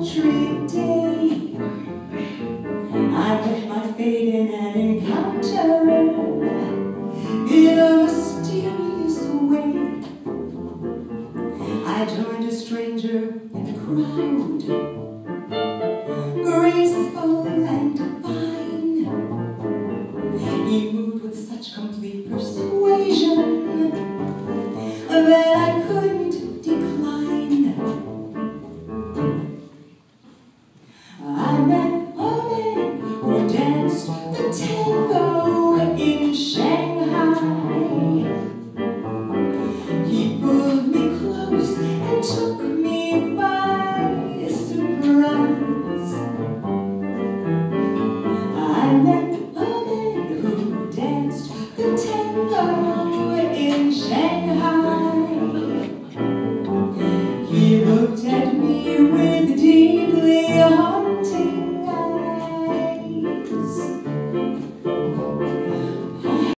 sultry day, I put my fate in an encounter in a mysterious way. I joined a stranger in a crowd, graceful and fine. He moved with such complete persuasion that I couldn't